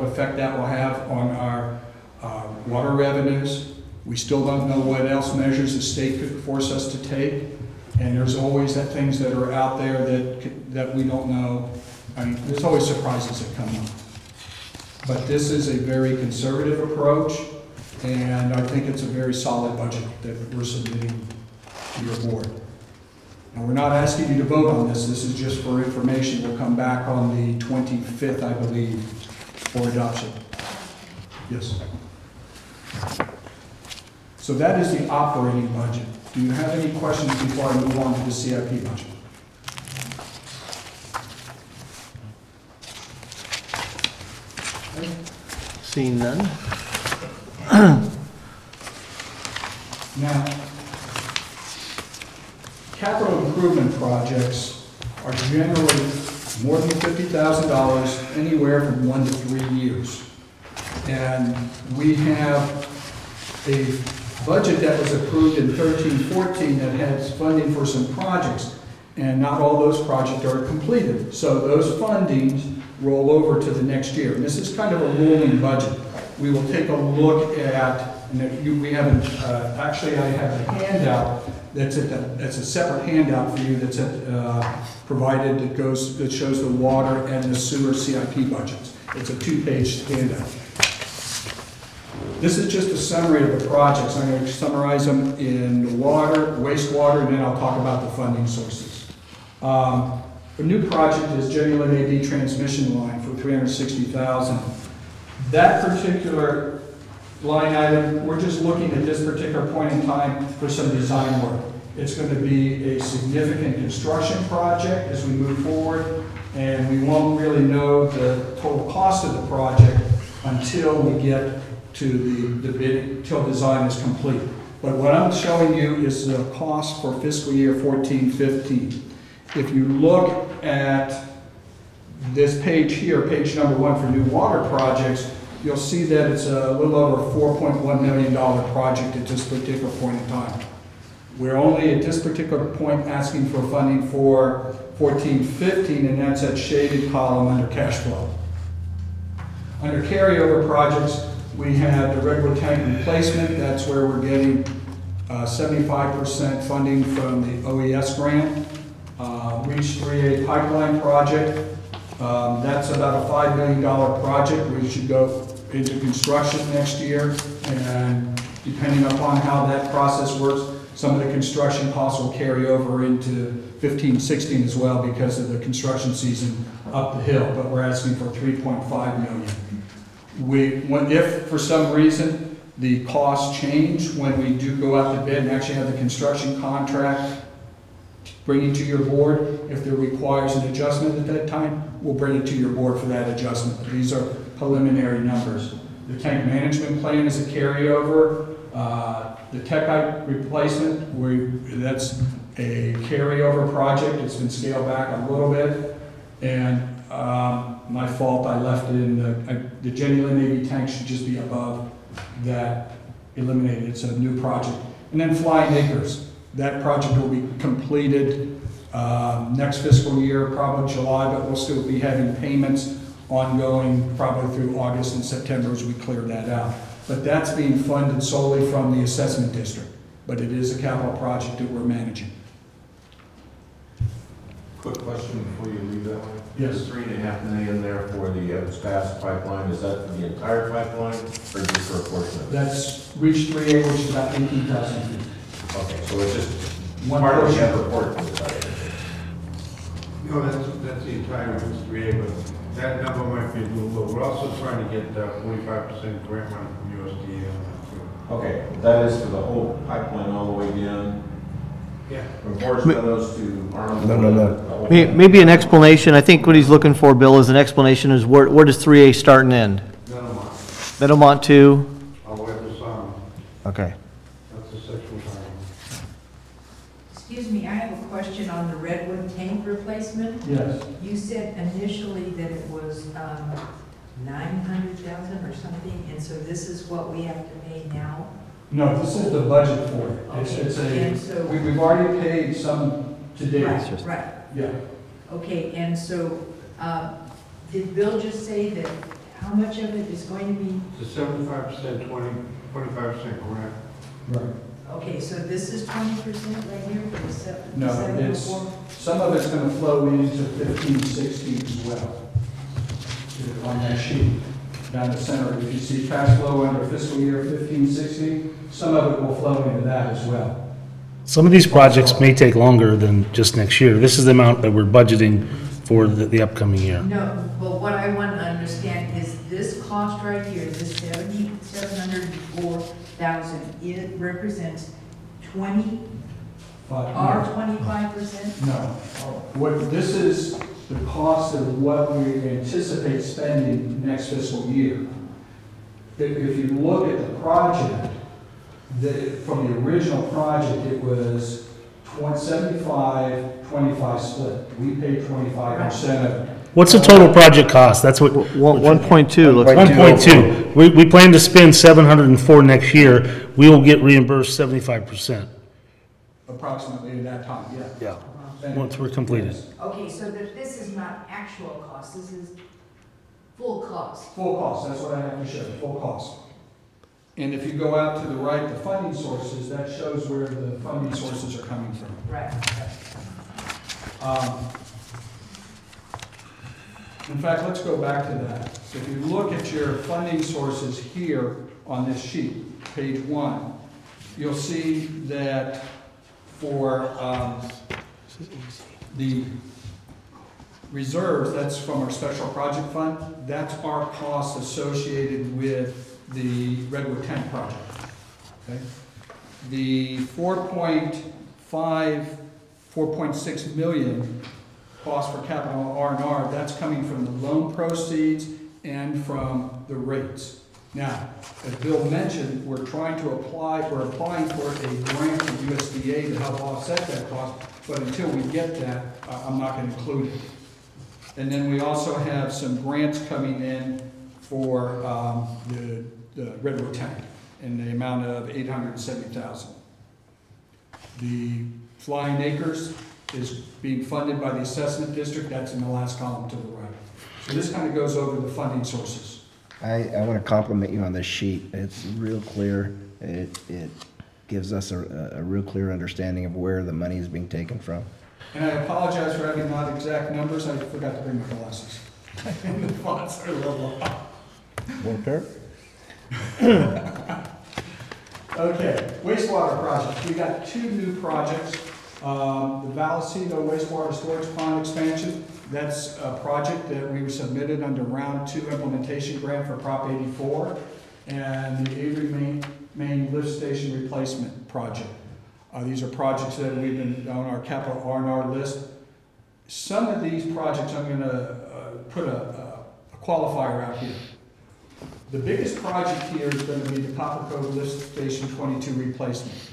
effect that will have on our uh, water revenues. We still don't know what else measures the state could force us to take. And there's always that things that are out there that, that we don't know. I mean, there's always surprises that come up. But this is a very conservative approach, and I think it's a very solid budget that we're submitting to your board. And we're not asking you to vote on this, this is just for information. We'll come back on the 25th, I believe, for adoption. Yes. So that is the operating budget. Do you have any questions before I move on to the CIP budget? Seeing none? Now, capital improvement projects are generally more than fifty thousand dollars, anywhere from one to three years. And we have a budget that was approved in thirteen fourteen that has funding for some projects, and not all those projects are completed. So those fundings roll over to the next year. And this is kind of a rolling budget. We will take a look at, and you, we haven't, uh, actually, I have a handout that's at the, that's a separate handout for you that's at, uh, provided that goes, that shows the water and the sewer CIP budgets. It's a two-page handout. This is just a summary of the projects. I'm going to summarize them in water, wastewater, and then I'll talk about the funding sources. Um, A new project is Lynn AD transmission line for 360000 That particular line item, we're just looking at this particular point in time for some design work. It's going to be a significant construction project as we move forward, and we won't really know the total cost of the project until we get to the, the bid, till design is complete. But what I'm showing you is the cost for fiscal year 14, 15. If you look at this page here, page number one for new water projects, you'll see that it's a little over a $4.1 million project at this particular point in time. We're only at this particular point asking for funding for 14, 15, and that's that shaded column under cash flow. Under carryover projects, we have the redwood tank replacement, that's where we're getting uh, 75% funding from the OES grant. Uh, Reach 3A pipeline project, um, that's about a $5 million project, we should go into construction next year, and depending upon how that process works, some of the construction costs will carry over into 15, 16 as well because of the construction season up the hill, but we're asking for 3.5 million. We, when, if for some reason the costs change when we do go out to bid and actually have the construction contract bringing to your board, if there requires an adjustment at that time, we'll bring it to your board for that adjustment. These are preliminary numbers. The tank management plan is a carryover. Uh, The Techite replacement, we, that's a carryover project. It's been scaled back a little bit. And um, my fault, I left it in the, I- the Lynn Navy tank should just be above that eliminated. It's a new project. And then Flying Acres, that project will be completed um, next fiscal year, probably July, but we'll still be having payments ongoing probably through August and September as we clear that out. But that's being funded solely from the assessment district, but it is a capital project that we're managing. Quick question before you leave that one. Yes. There's three and a half million there for the Ebbetts Pass pipeline, is that for the entire pipeline or just for a portion of it? That's Reach 3A, which is about 18,000 feet. Okay, so it's just One part of the portion. upper port for the site. No, that's, that's the entire Route three A, but that number might be a little low. We're also trying to get uh, forty-five percent grant money from USDA on that too. Okay, that is for the whole pipeline all the way down Yeah. from Forest Meadows to Arnold. No, no, no. May- Maybe an explanation, I think what he's looking for, Bill, is an explanation is where, where does 3A start and end? None of mine. Meadowmont 2? I'll wait this on. Okay. That's the section time. Excuse me, I have a question on the redwood tank replacement. Yes. You said initially that it was um, 900,000 or something, and so this is what we have to pay now? No, this is the budget for it. It's, Okay, it's And a, so, we- we've already paid some to date. right, right, Yeah. okay, and so, uh, did Bill just say that how much of it is going to be, It's a seventy-five percent, twenty, twenty-five percent grant. Right. Okay, so this is twenty percent right here for the seven, No, seven it's- Some of it's gonna flow into fifteen, sixteen as well. On that sheet, down the center, if you see cash flow under fiscal year fifteen, sixteen, some of it will flow into that as well. Some of these projects may take longer than just next year. This is the amount that we're budgeting for the, the upcoming year. No, but what I want to understand is this cost right here, this seventy, seven hundred and four thousand, it represents twenty, But- our twenty-five percent? No. What, this is the cost of what we anticipate spending next fiscal year. If, if you look at the project, the, from the original project, it was twen- 75, 25 split. We paid twenty-five percent of it. What's the total project cost? That's what, One, one point two looks one like. point two. Oh We, we plan to spend seven hundred and four next year. We will get reimbursed seventy-five percent. Approximately at that time, yeah. Yeah. And- Once we're completed. Yes. Okay, so that this is not actual cost, this is full cost. Full cost, that's what I have to show, full cost. And if you go out to the right, the funding sources, that shows where the funding sources are coming from. Right. Um, In fact, let's go back to that. If you look at your funding sources here on this sheet, page one, you'll see that for um, the reserves, that's from our special project fund, that's our cost associated with the Redwood Tank project. Okay? The 4.5, 4.6 million cost for capital R and R, that's coming from the loan proceeds and from the rates. Now, as Bill mentioned, we're trying to apply, we're applying for a grant from USDA to help offset that cost, but until we get that, I'm not gonna include it. And then we also have some grants coming in for um, the the Redwood Tank in the amount of eight hundred and seventy thousand. The Flying Acres is being funded by the assessment district, that's in the last column to the right. So this kind of goes over the funding sources. I, I want to compliment you on this sheet. It's real clear. It, it gives us a, a real clear understanding of where the money is being taken from. And I apologize for having not exact numbers, I forgot to bring my glasses. And the fonts are a little off. Okay, wastewater projects, We've got two new projects. Um, the Vallecito wastewater storage pond expansion, that's a project that we submitted under round two implementation grant for Prop eighty-four. And the Avery Main, Main Lift Station Replacement Project. Uh, these are projects that we've been on our capital R and R list. Some of these projects, I'm gonna, uh, put a, a qualifier out here. The biggest project here is gonna be the Copper Cove Lift Station twenty-two replacement.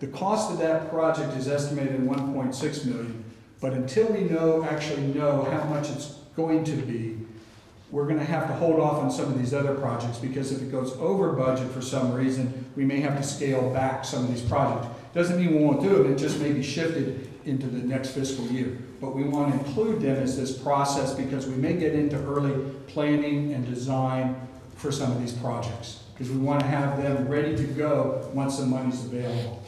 The cost of that project is estimated at one point six million, but until we know, actually know how much it's going to be, we're gonna have to hold off on some of these other projects, because if it goes over budget for some reason, we may have to scale back some of these projects. Doesn't mean we won't do it, it just may be shifted into the next fiscal year. But we want to include them as this process, because we may get into early planning and design for some of these projects. Because we want to have them ready to go once the money's available.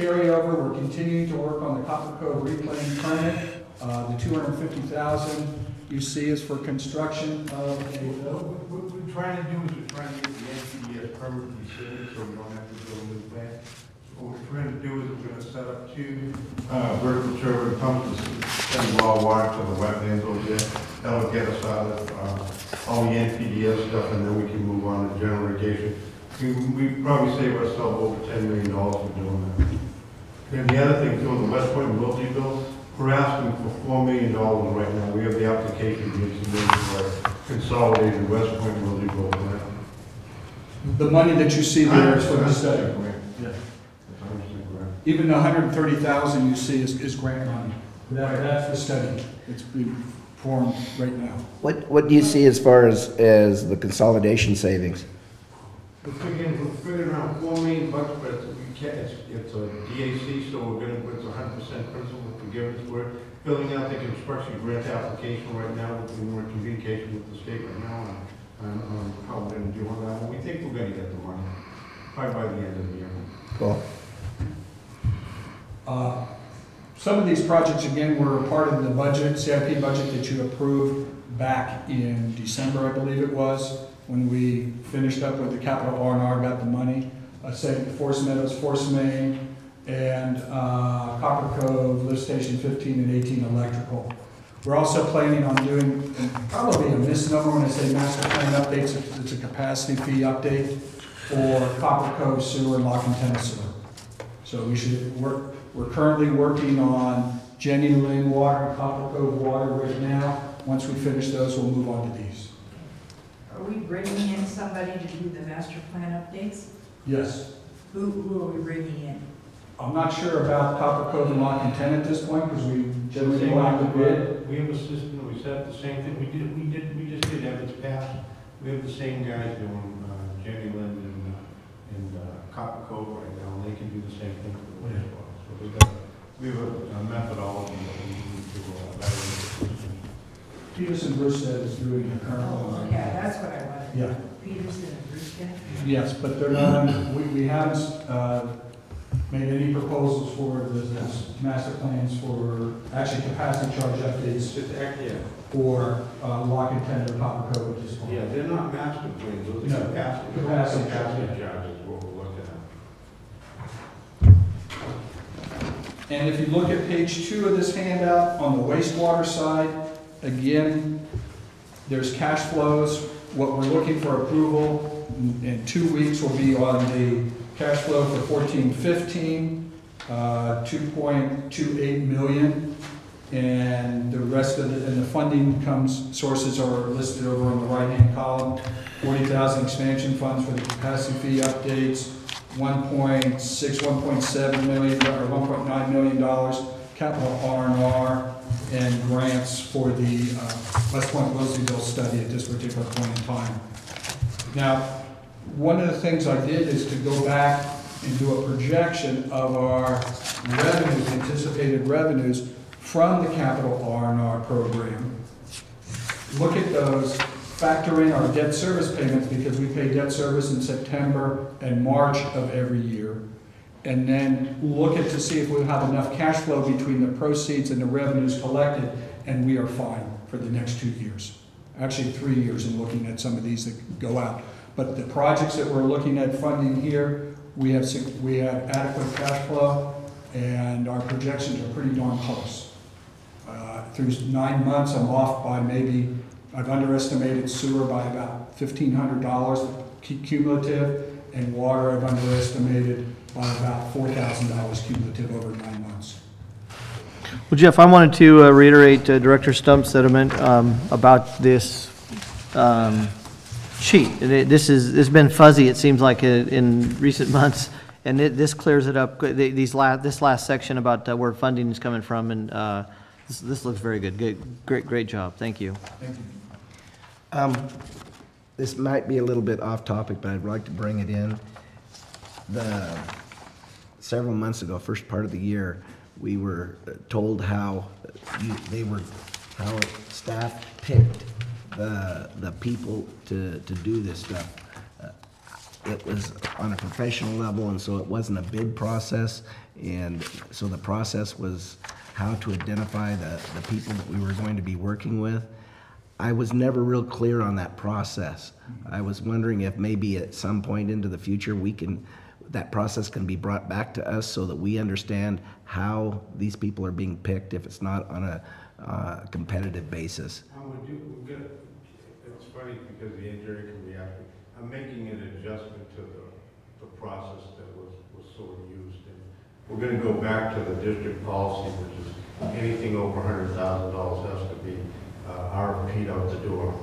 Carryover, we're continuing to work on the Copper Cove reclaim permit. Uh, the two hundred and fifty thousand you see is for construction of a, What we're trying to do is we're trying to get the NPDS permit rescinded, so we don't have to build new plant. What we're trying to do is we're gonna set up two, uh, vertical turbine pumps to send raw water to the wetlands over there. That'll get us out of, uh, all the NPDS stuff, and then we can move on to general irrigation. We, we probably save ourselves over ten million dollars for doing that. And the other thing, too, the West Point Wilseyville, we're asking for four million dollars right now. We have the application being submitted for uh, consolidated West Point Multi bill grant. the money that you see there is for the study. Yeah. That's how much grant. Even the hundred and thirty thousand you see is, is grant money. That, that's the study that's being performed right now. What, what do you see as far as, as the consolidation savings? We're figuring, we're figuring around four million bucks, but it's, we can't, it's, it's a DAC, so we're gonna, it's a hundred percent principal forgiveness. We're filling out the construction grant application right now, and we're in communication with the state right now on on, on how we're gonna do on that. one. We think we're gonna get the money, probably by the end of the year. Cool. Uh, Some of these projects, again, were part of the budget, CIP budget that you approved back in December, I believe it was, when we finished up with the capital R and R, got the money. Uh, say, Forest Meadows, Forest Main, and uh, Copper Cove, Lift Station 15 and 18 electrical. We're also planning on doing, probably a misnomer when I say master plan updates, it's- a capacity fee update for Copper Cove sewer and La Contenta sewer. So we should work, we're currently working on Jenny Lind Water and Copper Cove Water right now. Once we finish those, we'll move on to these. Are we bringing in somebody to do the master plan updates? Yes. Who, who are we bringing in? I'm not sure about Copper Cove and La Contenta at this point, because we generally go out to bid. We have a system, we set up the same thing, we did, we did, we just did Ebbetts Pass. We have the same guys doing, uh, Jenny Lind and, uh, and uh, Copper Cove right now, and they can do the same thing for the wastewater. So we've got, we have a a methodology that we need to, uh, evaluate the system. Peterson Brustad is doing the current Oh, one. yeah, that's what I wanted. Yeah. Peterson and Brustad. Yes, but they're not, we, we haven't, uh, made any proposals for the this master plans for, actually capacity charge updates It's actually, for, uh, La Contenta or Copper Cove at this point. yeah, they're not master plans, those No, are capacity. capacity, Capacity yeah. charges, is what we're looking at. And if you look at page two of this handout, on the wastewater side, again, there's cash flows. What we're looking for approval in two weeks will be on the cash flow for fourteen fifteen, uh, two point two eight million. And the rest of the, and the funding comes, sources are listed over on the right-hand column. Forty thousand expansion funds for the capacity fee updates, 1.6, 1.7 million, or 1.9 million dollars, capital R and grants for the uh, West Point Wilseyville study at this particular point in time. Now, one of the things I did is to go back and do a projection of our revenues, anticipated revenues from the capital R and R program. Look at those, factor in our debt service payments, because we pay debt service in September and March of every year. And then look at to see if we have enough cash flow between the proceeds and the revenues collected, and we are fine for the next two years. Actually, three years in looking at some of these that go out. But the projects that we're looking at funding here, we have, we have adequate cash flow, and our projections are pretty darn close. Uh, Through nine months, I'm off by maybe, I've underestimated sewer by about fifteen hundred dollars cumulative, and water I've underestimated by about four thousand dollars cumulative over nine months. Well, Jeff, I wanted to uh, reiterate uh, Director Stump's sentiment um, about this um, sheet. And it- This is, it's been fuzzy, it seems like, uh, in recent months, and it- this clears it up. These la, this last section about uh, where funding is coming from, and uh, this, this looks very good. Good, great, great job. Thank you. Thank you. Um, This might be a little bit off topic, but I'd like to bring it in. The, several months ago, first part of the year, we were told how you, they were, how staff picked the, the people to, to do this stuff. Uh, It was on a professional level, and so it wasn't a bid process, and so the process was how to identify the, the people that we were going to be working with. I was never real clear on that process. I was wondering if maybe at some point into the future, we can, that process can be brought back to us so that we understand how these people are being picked, if it's not on a uh, competitive basis. Would we're gonna, it's funny because the committee, asked me, I'm making an adjustment to the, the process that was, was sort of used. And We're gonna go back to the district policy, which is anything over hundred thousand dollars has to be, uh, RFP'd out the door.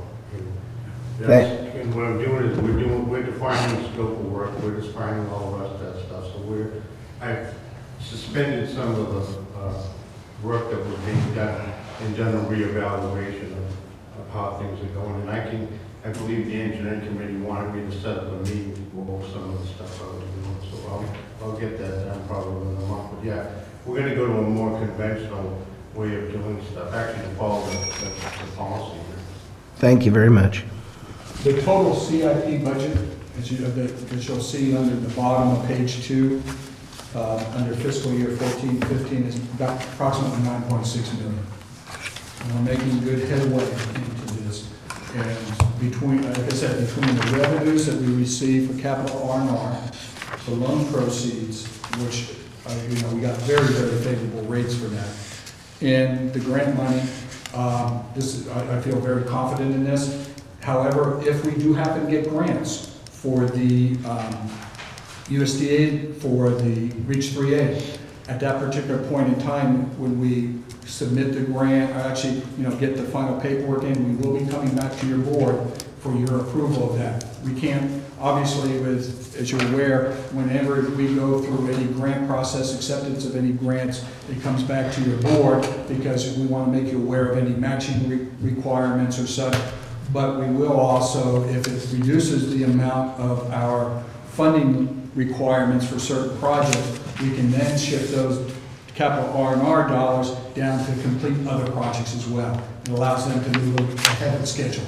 That's- And what I'm doing is, we're doing, we're defining the scope of work, we're defining all the rest of that stuff, so we're, I've suspended some of the, uh, work that was being done and done a reevaluation of, of how things are going. And I can, I believe the engineering committee wanted me to set up a meeting to go over some of the stuff I was doing. So I'll, I'll get that done probably in a month. But yeah, we're gonna go to a more conventional way of doing stuff, actually to follow the, the the policy here. Thank you very much. The total CIP budget, as you, that that you'll see under the bottom of page two, uh, under fiscal year 14, 15, is about approximately 9.6 million. And we're making good headway into this. And between, like I said, between the revenues that we receive for capital R and R, the loan proceeds, which, uh, you know, we got very, very favorable rates for that, and the grant money, um, this, is- I, I feel very confident in this. However, if we do happen to get grants for the, um, USDA for the Reach 3A, at that particular point in time, when we submit the grant, or actually, you know, get the final paperwork in, we will be coming back to your board for your approval of that. We can't, obviously, with, as you're aware, whenever we go through any grant process, acceptance of any grants, it comes back to your board, because we want to make you aware of any matching re- requirements or such. But we will also, if it reduces the amount of our funding requirements for certain projects, we can then shift those capital R and R dollars down to complete other projects as well. It allows them to move ahead of schedule.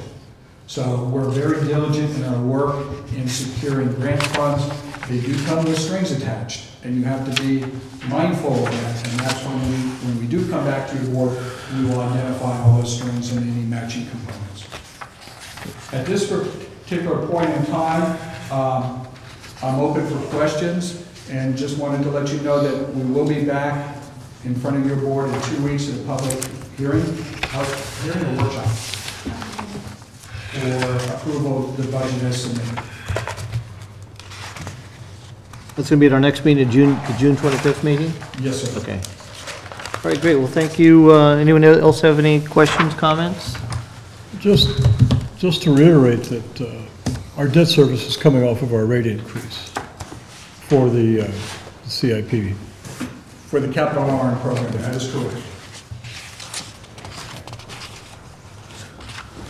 So we're very diligent in our work in securing grant funds. They do come with strings attached, and you have to be mindful of that. And that's when we, when we do come back to your board, we will identify all those strings and any matching components. At this particular point in time, um, I'm open for questions, and just wanted to let you know that we will be back in front of your board in two weeks at a public hearing, uh, hearing or workshop, for approval of the budget as submitted. That's going to be at our next meeting, June, the June 25th meeting? Yes, sir. Okay. All right, great. Well, thank you. Uh, Anyone else have any questions, comments? Just, just to reiterate that uh, our debt service is coming off of our rate increase for the uh, CIP. For the capital R and program, that is correct.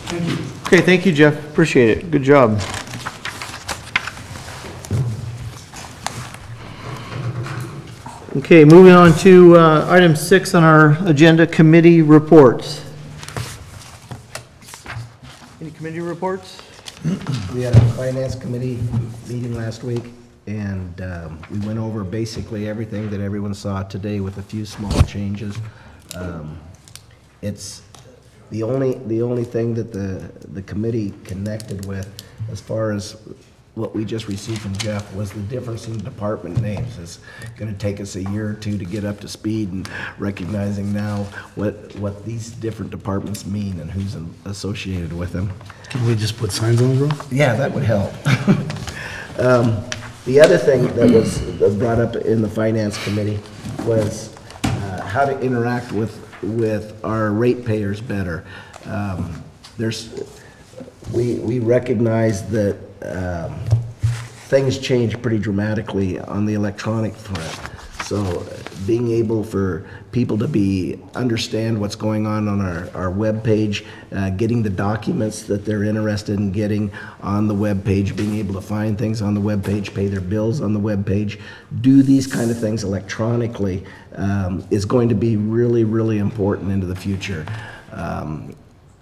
Thank you. Okay, thank you, Jeff. Appreciate it. Good job. Okay, moving on to uh, item six on our agenda, committee reports. Committee reports? We had a finance committee meeting last week, and um, we went over basically everything that everyone saw today with a few small changes. Um, It's, the only, the only thing that the, the committee connected with, as far as what we just received from Jeff, was the difference in department names. It's gonna take us a year or two to get up to speed and recognizing now what, what these different departments mean and who's associated with them. Can we just put signs on the road? Yeah, that would help. Um, The other thing that was brought up in the finance committee was uh, how to interact with, with our ratepayers better. Um, There's, we, we recognize that um, things change pretty dramatically on the electronic front. So being able for people to be, understand what's going on on our, our webpage, uh, getting the documents that they're interested in getting on the webpage, being able to find things on the webpage, pay their bills on the webpage, do these kind of things electronically um, is going to be really, really important into the future. Um,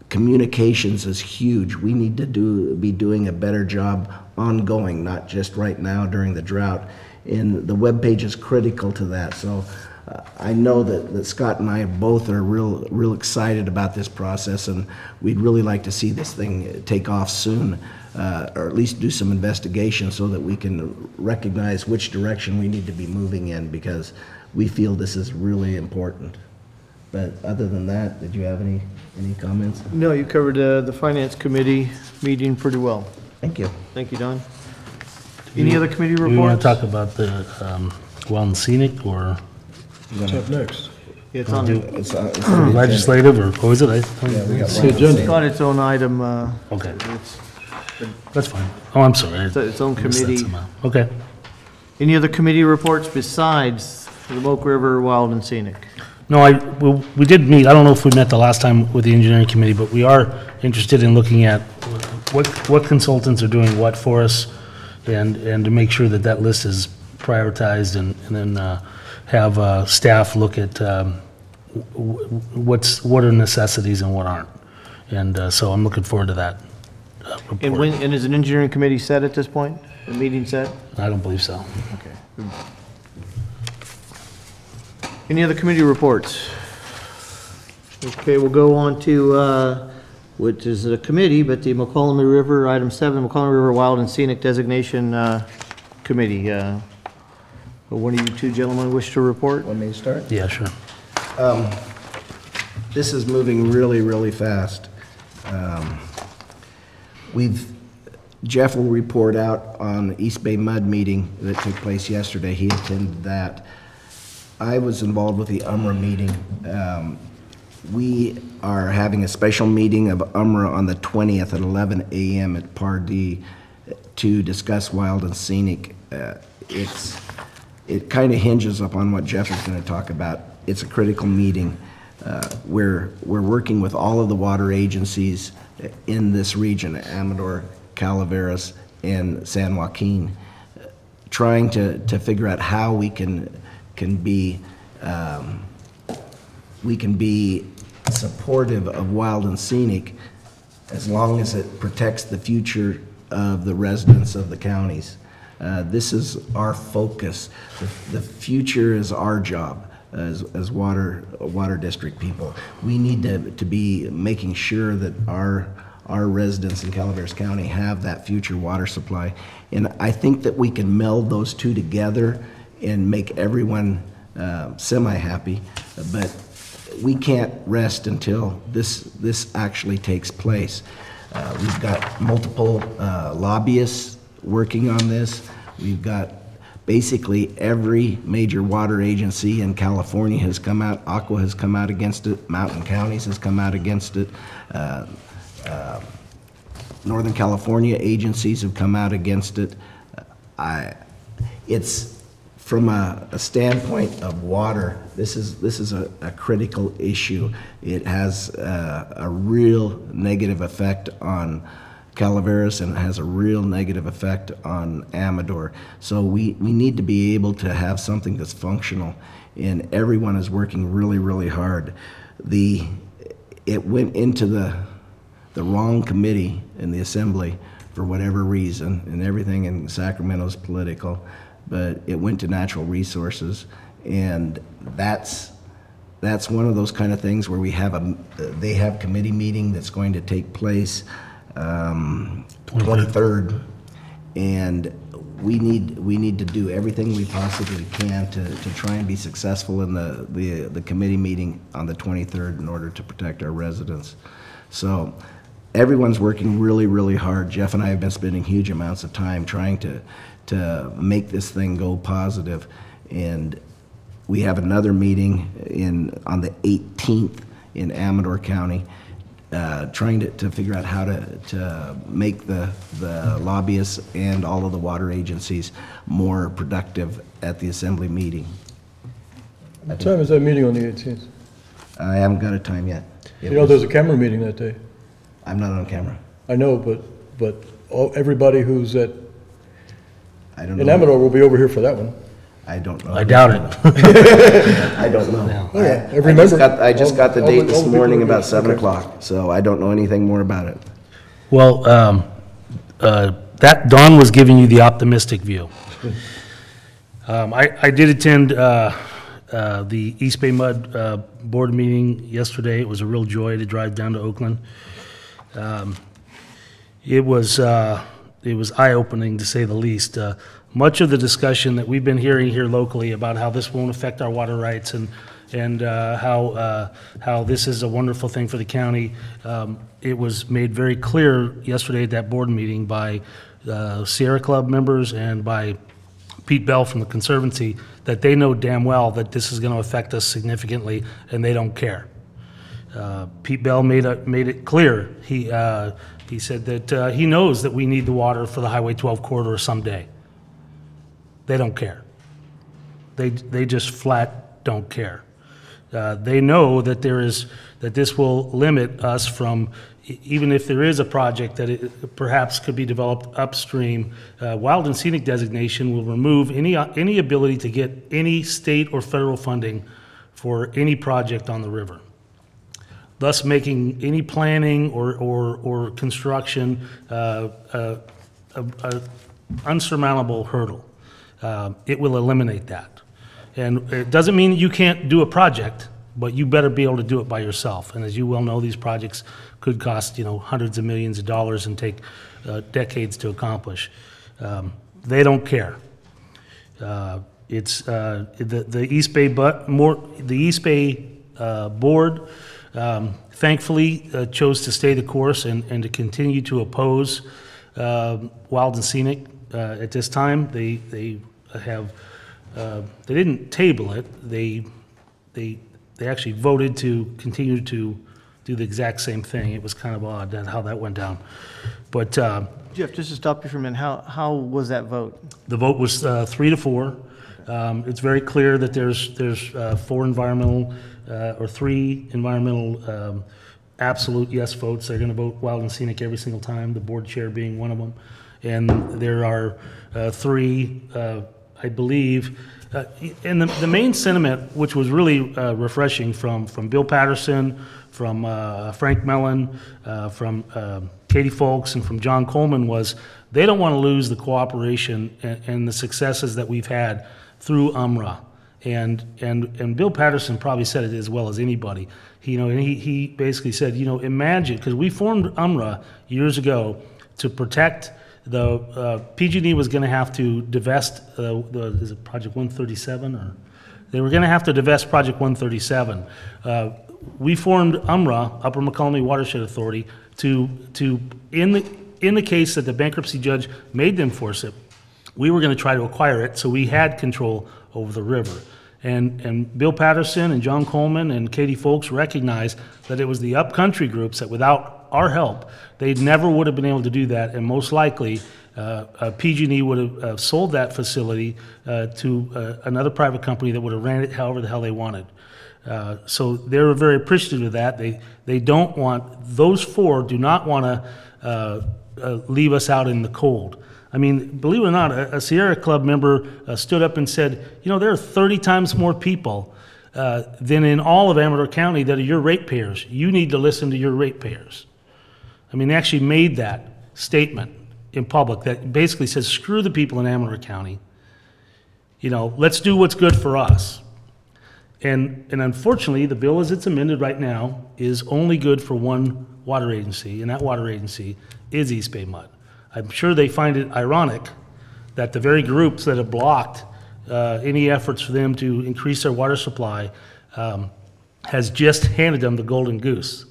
communications is huge. We need to do, be doing a better job ongoing, not just right now during the drought. And the webpage is critical to that. So uh, I know that, that Scott and I both are real, real excited about this process, and we'd really like to see this thing take off soon, uh, or at least do some investigation so that we can recognize which direction we need to be moving in, because we feel this is really important. But other than that, did you have any, any comments? No, you covered uh, the finance committee meeting pretty well. Thank you. Thank you, Don. Any other committee Do we want reports? to talk about the um, Wild and Scenic or What's up next? It's on, It's, uh, it's on the agenda. legislative, or what was it? I- Yeah, we got It's the one. agenda. got its own item, uh, Okay, it's that's fine. Oh, I'm sorry. I it's its own missed that committee. somehow. Okay. Any other committee reports besides the Moke River Wild and Scenic? No, I, we we did meet, I don't know if we met the last time with the engineering committee, but we are interested in looking at what, what consultants are doing what for us, and, and to make sure that that list is prioritized, and, and then uh, have uh, staff look at um, wh- what's, what are necessities and what aren't. And uh, so I'm looking forward to that. uh, And when, report. and is an engineering committee set at this point? A meeting set? I don't believe so. Okay. Any other committee reports? Okay, we'll go on to, uh, which is a committee, but the Mokelumne River, item seven, Mokelumne River Wild and Scenic Designation uh, Committee. Uh, One of you two gentlemen wish to report? Want me to start? Yeah, sure. This is moving really, really fast. Um, We've, Jeff will report out on the East Bay Mud meeting that took place yesterday. He attended that. I was involved with the UMRA meeting. Um, We are having a special meeting of UMRA on the 20th at 11 a.m. at Pardee to discuss wild and scenic. Uh, It's, it kind of hinges upon what Jeff is going to talk about. It's a critical meeting. Uh, We're, we're working with all of the water agencies in this region, Amador, Calaveras, and San Joaquin, trying to, to figure out how we can, can be, um, we can be supportive of wild and scenic as long as it protects the future of the residents of the counties. Uh, This is our focus. The- The future is our job as, as water, water district people. We need to, to be making sure that our, our residents in Calaveras County have that future water supply. And I think that we can meld those two together and make everyone uh, semi-happy, but we can't rest until this, this actually takes place. Uh, We've got multiple uh, lobbyists working on this. We've got basically every major water agency in California has come out, ACWA has come out against it, Mountain Counties has come out against it. Uh, uh, Northern California agencies have come out against it. I, it's, from a, a standpoint of water, this is, this is a, a critical issue. It has uh, a real negative effect on Calaveras and it has a real negative effect on Amador. So we, we need to be able to have something that's functional, and everyone is working really, really hard. The, it went into the, the wrong committee in the assembly for whatever reason, and everything in Sacramento is political, but it went to natural resources, and that's, that's one of those kind of things where we have a, they have committee meeting that's going to take place um, 23rd, and we need, we need to do everything we possibly can to, to try and be successful in the, the, the committee meeting on the 23rd in order to protect our residents. So everyone's working really, really hard. Jeff and I have been spending huge amounts of time trying to, to make this thing go positive. And we have another meeting in, on the 18th in Amador County, uh, trying to, to figure out how to, to make the, the lobbyists and all of the water agencies more productive at the assembly meeting. What time is that meeting on the 18th? I haven't got a time yet. It You know, was- there's a camera meeting that day. I'm not on camera. I know, but, but all, everybody who's at, I don't in know. Amador will be over here for that one. I don't know. I doubt it. I don't know. Oh, yeah. I- Every I just member- got, I just got the all- all date the- this the people morning are about good. seven Okay. o'clock, so I don't know anything more about it. Well, um, uh, that, Don was giving you the optimistic view. Um, I, I did attend uh, uh, the East Bay Mud uh, Board meeting yesterday. It was a real joy to drive down to Oakland. Um, It was, uh, it was eye-opening, to say the least. Uh, Much of the discussion that we've been hearing here locally about how this won't affect our water rights and, and uh, how, uh, how this is a wonderful thing for the county, um, it was made very clear yesterday at that board meeting by uh, Sierra Club members and by Pete Bell from the Conservancy, that they know damn well that this is going to affect us significantly, and they don't care. Uh, Pete Bell made, a- made it clear. He, uh, he said that uh, he knows that we need the water for the Highway 12 corridor someday. They don't care. They, they just flat don't care. Uh, They know that there is, that this will limit us from, even if there is a project that it perhaps could be developed upstream, uh, wild and scenic designation will remove any, any ability to get any state or federal funding for any project on the river. Thus making any planning or, or, or construction uh, a, a unsurmountable hurdle. Uh, It will eliminate that. And it doesn't mean you can't do a project, but you better be able to do it by yourself. And as you well know, these projects could cost, you know, hundreds of millions of dollars and take uh, decades to accomplish. Um, They don't care. Uh, It's, uh, the, the East Bay, but, more, the East Bay uh, Board um, thankfully uh, chose to stay the course and, and to continue to oppose um, Wild and Scenic. Uh, At this time, they, they have, uh, they didn't table it, they, they, they actually voted to continue to do the exact same thing. It was kind of odd that, how that went down. But, uh, Jeff, just to stop you for a minute, how, how was that vote? the vote was uh, three to four. Um, It's very clear that there's, there's uh, four environmental, uh, or three environmental um, absolute yes votes. They're going to vote wild and scenic every single time, the board chair being one of them. And there are uh, three, uh, I believe, uh, and the, the main sentiment, which was really uh, refreshing from, from Bill Patterson, from uh, Frank Mellon, from um, Katy Foulkes, and from John Coleman was they don't want to lose the cooperation and, and the successes that we've had through UMRA. And, and, and Bill Patterson probably said it as well as anybody. He, you know, and he, he basically said, you know, imagine, because we formed UMRA years ago to protect the, uh, PG&E was going to have to divest, uh, the, is it Project 137 or? They were going to have to divest Project 137. Uh, We formed UMRA, Upper Mokelumne Watershed Authority, to, to, in the, in the case that the bankruptcy judge made them force it, we were going to try to acquire it, so we had control over the river. And, and Bill Patterson and John Coleman and Katy Foulkes recognized that it was the upcountry groups that without our help, they never would have been able to do that, and most likely, uh, uh, PG&E would have uh, sold that facility uh, to uh, another private company that would have ran it however the hell they wanted. Uh, So they're very appreciative of that. They, they don't want, those four do not want to leave us out in the cold. I mean, believe it or not, a a Sierra Club member uh, stood up and said, you know, there are 30 times more people uh, than in all of Amador County that are your ratepayers. You need to listen to your ratepayers. I mean, they actually made that statement in public that basically says, screw the people in Amador County. You know, let's do what's good for us. And, and unfortunately, the bill as it's amended right now is only good for one water agency, and that water agency is East Bay Mud. I'm sure they find it ironic that the very groups that have blocked uh, any efforts for them to increase their water supply um, has just handed them the golden goose.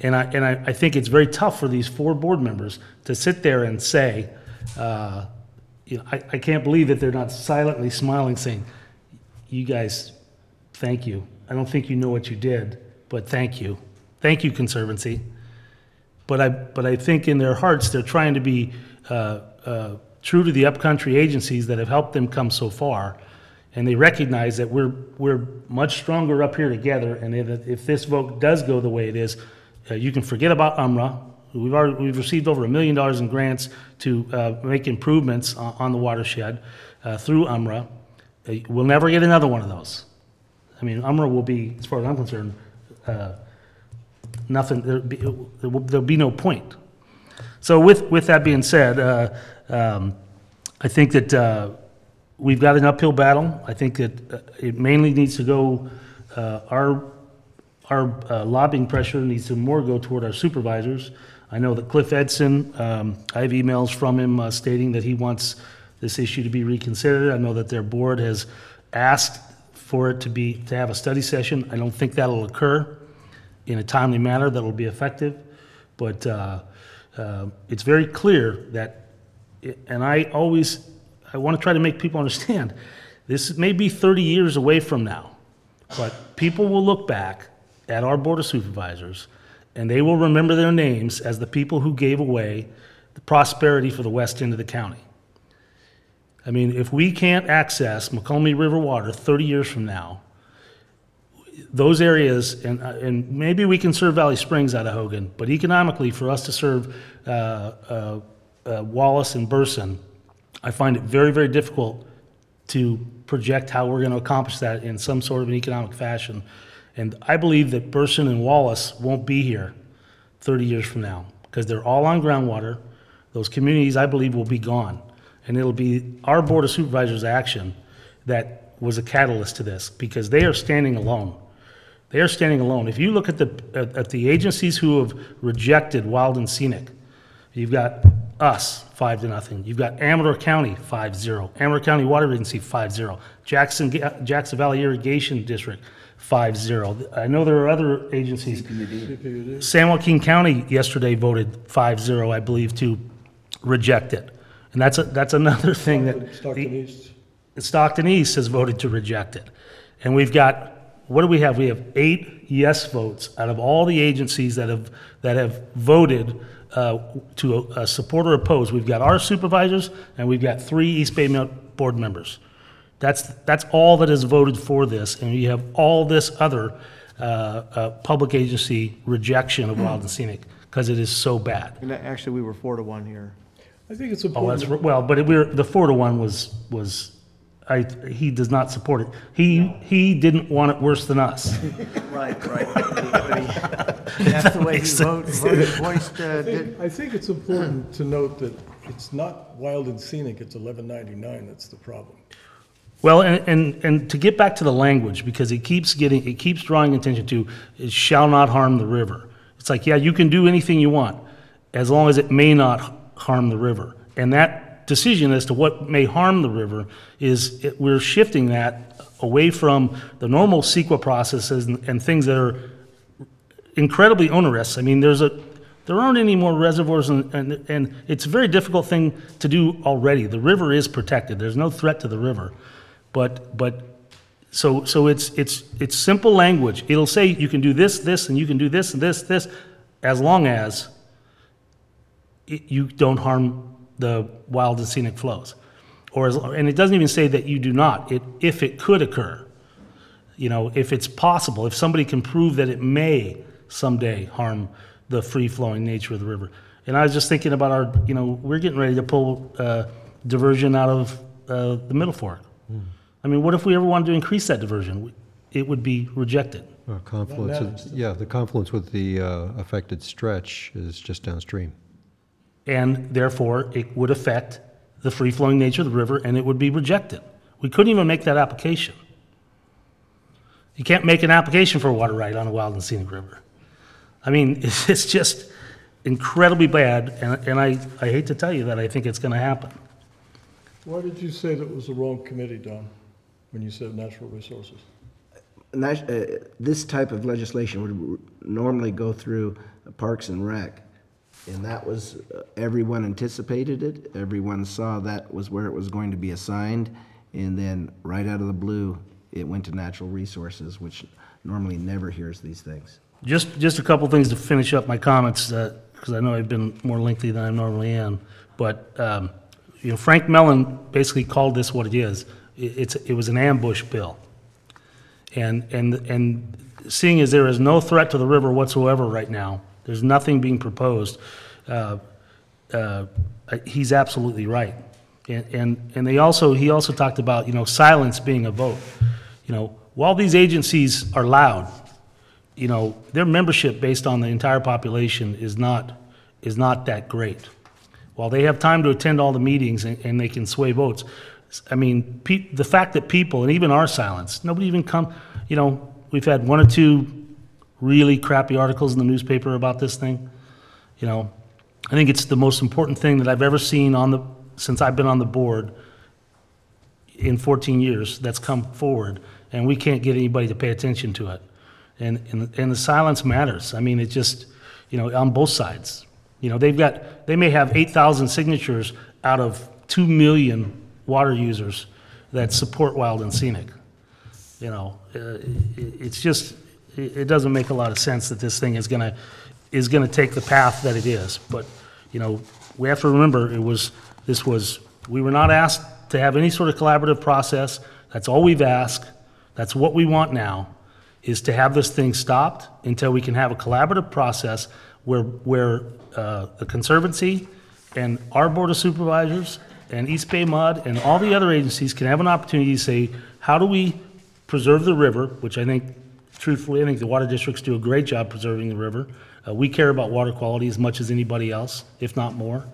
And I, and I, I think it's very tough for these four board members to sit there and say, uh, you know, I, I can't believe that they're not silently smiling, saying, you guys, thank you. I don't think you know what you did, but thank you. Thank you, Conservancy. But I, but I think in their hearts, they're trying to be uh, uh, true to the upcountry agencies that have helped them come so far. And they recognize that we're, we're much stronger up here together, and if, if this vote does go the way it is, uh, you can forget about UMRA. We've already, we've received over a million dollars in grants to uh, make improvements on, on the watershed uh, through UMRA. Uh, We'll never get another one of those. I mean, UMRA will be, as far as I'm concerned, nothing, there'll be, there will- be no point. So with, with that being said, uh, um, I think that uh, we've got an uphill battle. I think that uh, it mainly needs to go, uh, our, our uh, lobbying pressure needs to more go toward our supervisors. I know that Cliff Edson, um, I have emails from him uh, stating that he wants this issue to be reconsidered. I know that their board has asked for it to be, to have a study session. I don't think that'll occur in a timely manner that'll be effective. But uh, uh, it's very clear that, and I always, I want to try to make people understand, this may be 30 years away from now, but people will look back at our Board of Supervisors, and they will remember their names as the people who gave away the prosperity for the west end of the county. I mean, if we can't access Mokelumne River water 30 years from now, those areas, and, uh, and maybe we can serve Valley Springs out of Hogan, but economically, for us to serve uh, uh, uh, Wallace and Burson, I find it very, very difficult to project how we're going to accomplish that in some sort of an economic fashion. And I believe that Burson and Wallace won't be here 30 years from now, because they're all on groundwater. Those communities, I believe, will be gone. And it'll be our Board of Supervisors' action that was a catalyst to this, because they are standing alone. They are standing alone. If you look at the, at at the agencies who have rejected wild and scenic, you've got us, five to nothing. You've got Amador County, five zero. Amador County Water Agency, five zero. Jackson, Jackson Valley Irrigation District, five zero. I know there are other agencies. San Joaquin County yesterday voted 5-0, I believe, to reject it. And that's, a- that's another thing that. Stockton East. Stockton East has voted to reject it. And we've got, what do we have? We have eight yes votes out of all the agencies that have, that have voted uh, to uh, support or oppose. We've got our supervisors, and we've got three East Bay Mel- board members. That's, that's all that is voted for this, and you have all this other uh, uh, public agency rejection of wild and scenic, because it is so bad. And actually, we were four to one here. I think it's Oh, that's, important, well, but it- we're, the four to one was, was, I, he does not support it. He, he didn't want it worse than us. Right, right. That's the way he vote- voted, voiced, uh, I did- think, I think it's important to note that it's not wild and scenic, it's eleven ninety-nine that's the problem. Well, and, and, and to get back to the language, because it keeps getting, it keeps drawing attention to, it shall not harm the river. It's like, yeah, you can do anything you want, as long as it may not harm the river. And that decision as to what may harm the river is, it- we're shifting that away from the normal CEQA processes and, and things that are incredibly onerous. I mean, there's a, there aren't any more reservoirs and, and, and it's a very difficult thing to do already. The river is protected. There's no threat to the river. But, but, so, so it's, it's, it's simple language. It'll say you can do this, this, and you can do this, and this, this, as long as it- you don't harm the wild and scenic flows. Or, as, and it doesn't even say that you do not, it, if it could occur you know, if it's possible, if somebody can prove that it may someday harm the free-flowing nature of the river. And I was just thinking about our, you know, we're getting ready to pull uh, diversion out of uh, the Middle Fork. I mean, what if we ever wanted to increase that diversion? It would be rejected. Confluence, of- yeah, the confluence with the uh, affected stretch is just downstream. And therefore, it would affect the free-flowing nature of the river, and it would be rejected. We couldn't even make that application. You can't make an application for a water right on a wild and scenic river. I mean, it's, it's just incredibly bad, and, and I, I hate to tell you that I think it's gonna happen. Why did you say that was the wrong committee, Don, when you said natural resources? Uh, This type of legislation would normally go through Parks and Rec, and that was, uh, everyone anticipated it, everyone saw that was where it was going to be assigned, and then right out of the blue, it went to Natural Resources, which normally never hears these things. Just, just a couple things to finish up my comments, because I know I've been more lengthy than I normally am. But, um, you know, Frank Mellon basically called this what it is. It- It's, it was an ambush bill. And, and, and seeing as there is no threat to the river whatsoever right now, there's nothing being proposed, uh, uh, he's absolutely right. And, and, and they also, he also talked about, you know, silence being a vote. You know, while these agencies are loud, you know, their membership based on the entire population is not, is not that great. While they have time to attend all the meetings and, and they can sway votes, I mean, the fact that people, and even our silence, nobody even come, you know, we've had one or two really crappy articles in the newspaper about this thing. You know, I think it's the most important thing that I've ever seen on the, since I've been on the board in 14 years that's come forward, and we can't get anybody to pay attention to it. And, and, and the silence matters. I mean, it just, you know, on both sides. You know, they've got, they may have 8,000 signatures out of 2 million water users that support wild and scenic. You know, uh, it, it's just, it, doesn't make a lot of sense that this thing is gonna, is gonna take the path that it is. But, you know, we have to remember, it was, this was, we were not asked to have any sort of collaborative process. That's all we've asked. That's what we want now, is to have this thing stopped until we can have a collaborative process where, where uh, the Conservancy and our Board of Supervisors and East Bay Mud and all the other agencies can have an opportunity to say, how do we preserve the river, which I think truthfully, I think the water districts do a great job preserving the river. Uh, We care about water quality as much as anybody else, if not more.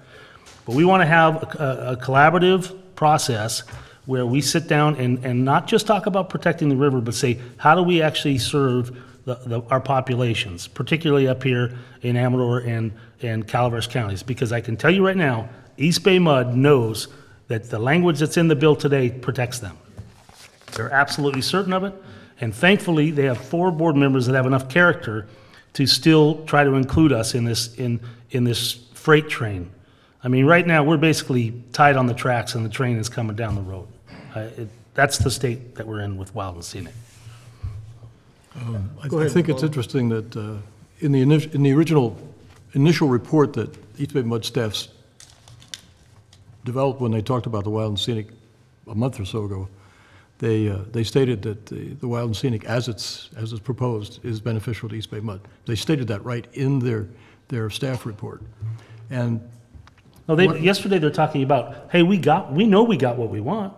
But we want to have a a collaborative process where we sit down and, and not just talk about protecting the river, but say, how do we actually serve the, the, our populations, particularly up here in Amador and, and Calaveras counties? Because I can tell you right now, East Bay Mud knows that the language that's in the bill today protects them. They're absolutely certain of it, and thankfully, they have four board members that have enough character to still try to include us in this, in, in this freight train. I mean, right now, we're basically tied on the tracks and the train is coming down the road. Uh, it- That's the state that we're in with Wild and Scenic. I I think it's interesting that uh, in the, init- in the original, initial report that East Bay Mud staffs developed when they talked about the Wild and Scenic a month or so ago, they, uh, they stated that the the Wild and Scenic, as it's, as it's proposed, is beneficial to East Bay Mud. They stated that right in their, their staff report. And No, they, yesterday they're talking about, hey, we got, we know we got what we want.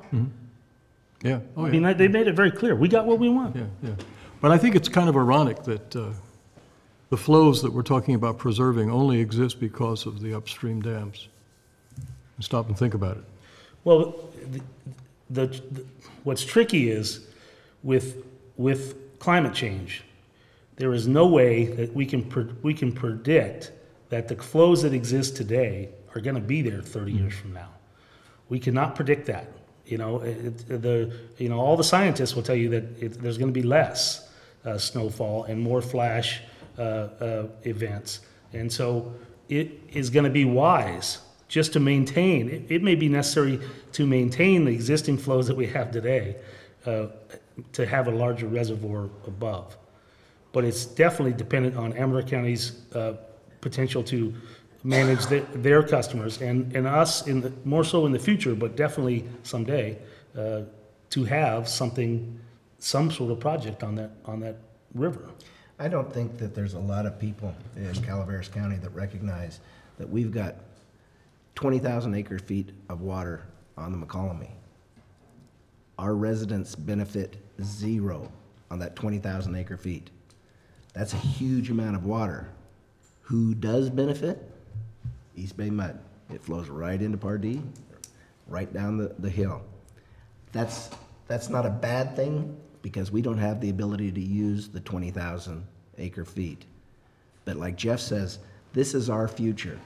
Yeah, oh, I mean, yeah, they made it very clear, we got what we want. yeah, yeah. But I think it's kind of ironic that uh, the flows that we're talking about preserving only exist because of the upstream dams. Stop and think about it. Well, the, the, what's tricky is with, with climate change, there is no way that we can, we can predict that the flows that exist today are gonna be there thirty years from now. We cannot predict that, you know, it, the, you know, all the scientists will tell you that it, there's gonna be less, uh, snowfall and more flash, uh, uh, events. And so it is gonna be wise just to maintain, it, it may be necessary to maintain the existing flows that we have today, uh, to have a larger reservoir above. But it's definitely dependent on Amador County's, uh, potential to manage their, their customers and, and us in the, more so in the future, but definitely someday, uh, to have something, some sort of project on that, on that river. I don't think that there's a lot of people in Calaveras County that recognize that we've got twenty thousand acre feet of water on the Mokelumne. Our residents benefit zero on that twenty thousand acre feet. That's a huge amount of water. Who does benefit? East Bay Mud. It flows right into Pardee, right down the, the hill. That's, that's not a bad thing, because we don't have the ability to use the twenty thousand acre feet. But like Jeff says, this is our future.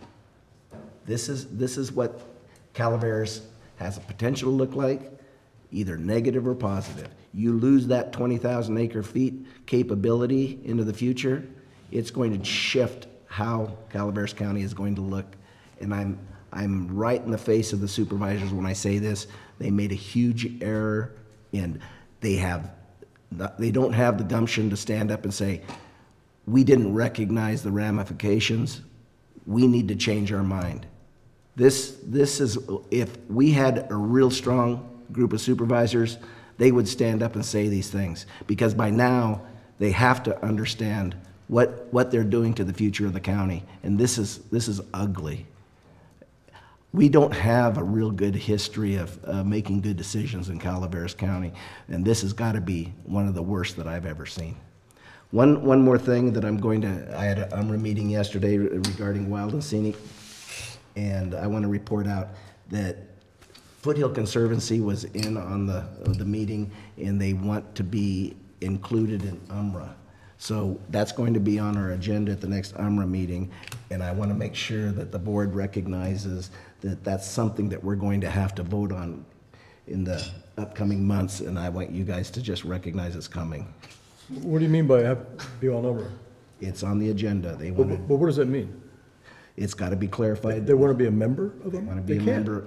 This is, this is what Calaveras has a potential to look like, either negative or positive. You lose that twenty thousand acre feet capability into the future, it's going to shift how Calaveras County is going to look. And I'm, I'm right in the face of the supervisors when I say this. They made a huge error and they have, they don't have the gumption to stand up and say, we didn't recognize the ramifications. We need to change our mind. This, this is, if we had a real strong group of supervisors, they would stand up and say these things. Because by now, they have to understand what, what they're doing to the future of the county. And this is, this is ugly. We don't have a real good history of uh, making good decisions in Calaveras County, and this has got to be one of the worst that I've ever seen. One, one more thing that I'm going to, I had a UMRA meeting yesterday regarding wild and scenic, and I want to report out that Foothill Conservancy was in on the, the meeting, and they want to be included in UMRA. So that's going to be on our agenda at the next UMRA meeting, and I want to make sure that the board recognizes that that's something that we're going to have to vote on in the upcoming months, and I want you guys to just recognize it's coming. What do you mean by have, be on number? It's on the agenda. They But, want to, but what does that mean? It's got to be clarified. They want to be a member of them? Want to be They a can't. member.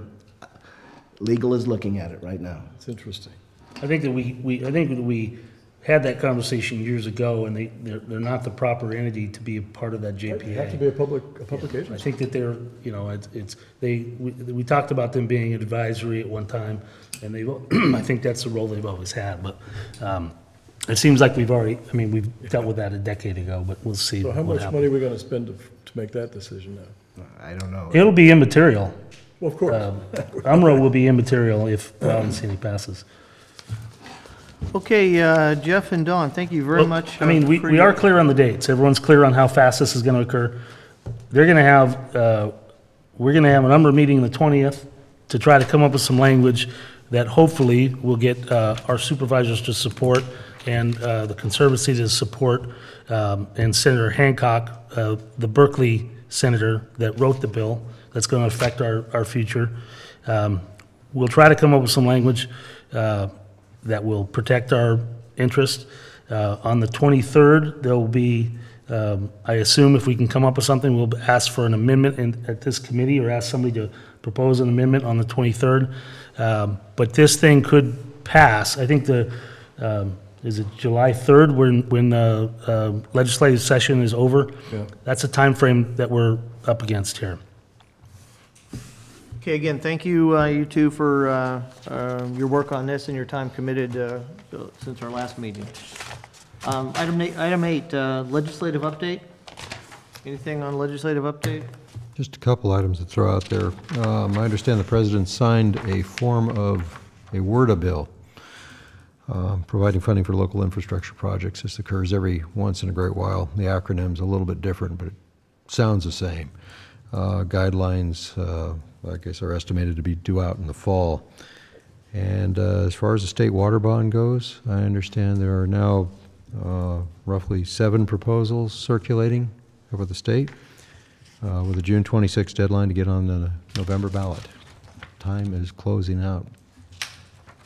Legal is looking at it right now. It's interesting. I think that we, we, I think that we had that conversation years ago, and they, they're, they're not the proper entity to be a part of that They have to be JPA. a public, a public I agency. think that they're, you know, it's, it's, they, we, we talked about them being advisory at one time, and they, I think that's the role they've always had, but, um, it seems like we've already, I mean, we've dealt with that a decade ago, but we'll see So how what much money are we going to spend to, to make that decision now? I don't know. It'll be immaterial. Well, of course. Um, UMRA will be immaterial if Wild and Scenic passes. Okay, uh, Jeff and Dawn, thank you very Well, much. I mean, uh, we, for we your- are clear on the dates. Everyone's clear on how fast this is gonna occur. They're gonna have, uh, we're gonna have a UMRA meeting the twentieth to try to come up with some language that hopefully will get, uh, our supervisors to support and, uh, the conservancy to support, um, and Senator Hancock, uh, the Berkeley senator that wrote the bill that's gonna affect our, our future. Um, We'll try to come up with some language, uh, that will protect our interest. Uh, On the 23rd, there will be, um, I assume if we can come up with something, we'll ask for an amendment in- at this committee or ask somebody to propose an amendment on the 23rd. Um, But this thing could pass. I think the, um, is it July 3rd when when the uh, legislative session is over? Yeah. That's a time frame that we're up against here. Okay, again, thank you, uh, you two, for uh, uh, your work on this and your time committed uh, since our last meeting. Um, Item eight, item eight, uh, legislative update? Anything on legislative update? Just a couple items to throw out there. Um, I understand the president signed a form of a WRDA bill, um, providing funding for local infrastructure projects. This occurs every once in a great while. The acronym's a little bit different, but it sounds the same. Uh, Guidelines, uh, I guess, are estimated to be due out in the fall. And uh, as far as the state water bond goes, I understand there are now uh, roughly seven proposals circulating over the state uh, with a June 26 deadline to get on the November ballot. Time is closing out.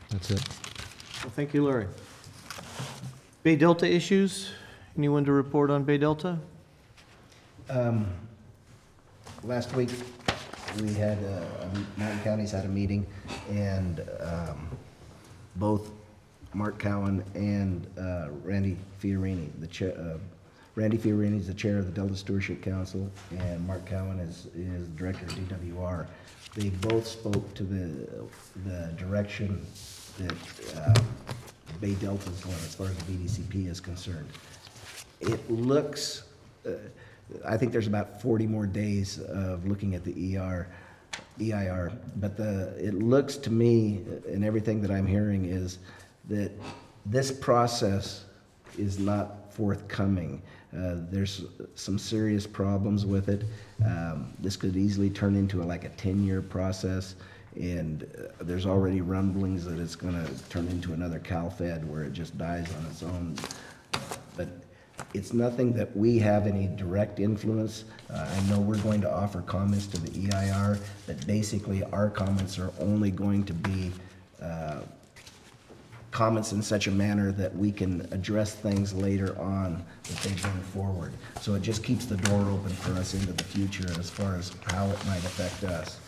That's it. Well, thank you, Larry. Bay Delta issues? Anyone to report on Bay Delta? Um, Last week, we had, uh, Mountain Counties had a meeting, and um, both Mark Cowin and uh, Randy Fiorini, the chair, uh, Randy Fiorini is the chair of the Delta Stewardship Council, and Mark Cowin is, is director of DWR. They both spoke to the, the direction that um, Bay Delta is going as far as the BDCP is concerned. It looks, uh, I think there's about 40 more days of looking at the ER, EIR, but the, it looks to me, and everything that I'm hearing is that this process is not forthcoming. Uh, There's some serious problems with it. Um, This could easily turn into a- like a 10-year process, and uh, there's already rumblings that it's going to turn into another CalFed where it just dies on its own. But it's nothing that we have any direct influence. Uh, I know we're going to offer comments to the EIR, but basically, our comments are only going to be uh, comments in such a manner that we can address things later on that they bring forward. So it just keeps the door open for us into the future as far as how it might affect us.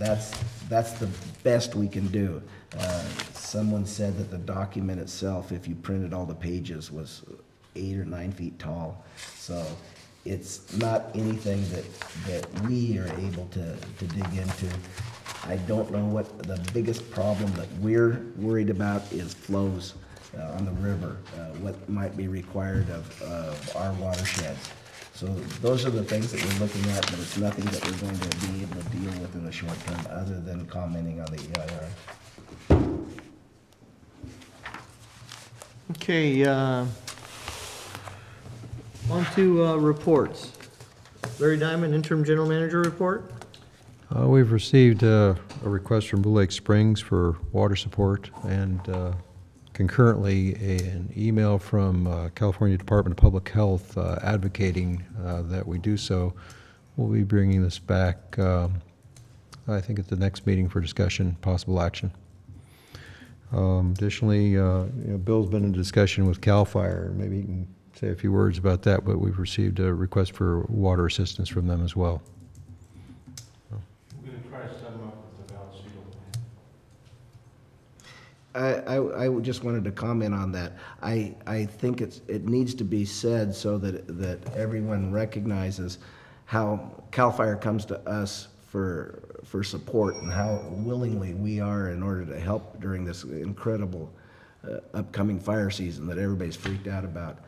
That's, that's the best we can do. Uh, Someone said that the document itself, if you printed all the pages, was eight or nine feet tall. So it's not anything that, that we are able to, to dig into. I don't know what the biggest problem that we're worried about is flows uh, on the river, uh, what might be required of, of our watersheds. So those are the things that we're looking at, but it's nothing that we're going to be able to deal with in the short term, other than commenting on the EIR. Okay, uh, on to uh, reports. Larry Diamond, interim general manager report? Uh, We've received uh, a request from Blue Lake Springs for water support, and uh, concurrently, an email from uh, California Department of Public Health uh, advocating uh, that we do so. We'll be bringing this back, um, I think, at the next meeting for discussion, possible action. Um, Additionally, uh, you know, Bill's been in discussion with CAL FIRE, maybe he can say a few words about that, but we've received a request for water assistance from them as well. We're gonna try to set them up with the valve seal. I, I, I just wanted to comment on that. I, I think it's, it needs to be said so that, that everyone recognizes how CAL FIRE comes to us for, for support and how willingly we are in order to help during this incredible uh, upcoming fire season that everybody's freaked out about.